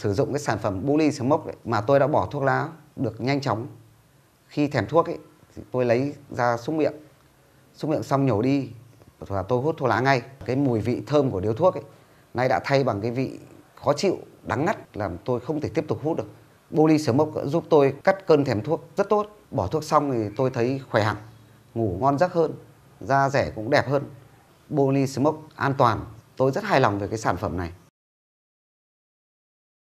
sử dụng cái sản phẩm Bully Smoke ấy, mà tôi đã bỏ thuốc lá được nhanh chóng. Khi thèm thuốc ấy, thì tôi lấy ra xúc miệng, xúc miệng xong nhổ đi và tôi hút thuốc lá ngay. Cái mùi vị thơm của điếu thuốc ấy, nay đã thay bằng cái vị khó chịu, đắng ngắt làm tôi không thể tiếp tục hút được. Bully Smoke giúp tôi cắt cơn thèm thuốc rất tốt. Bỏ thuốc xong thì tôi thấy khỏe hẳn, ngủ ngon giấc hơn, da rẻ cũng đẹp hơn. Bully Smoke an toàn. Tôi rất hài lòng về cái sản phẩm này.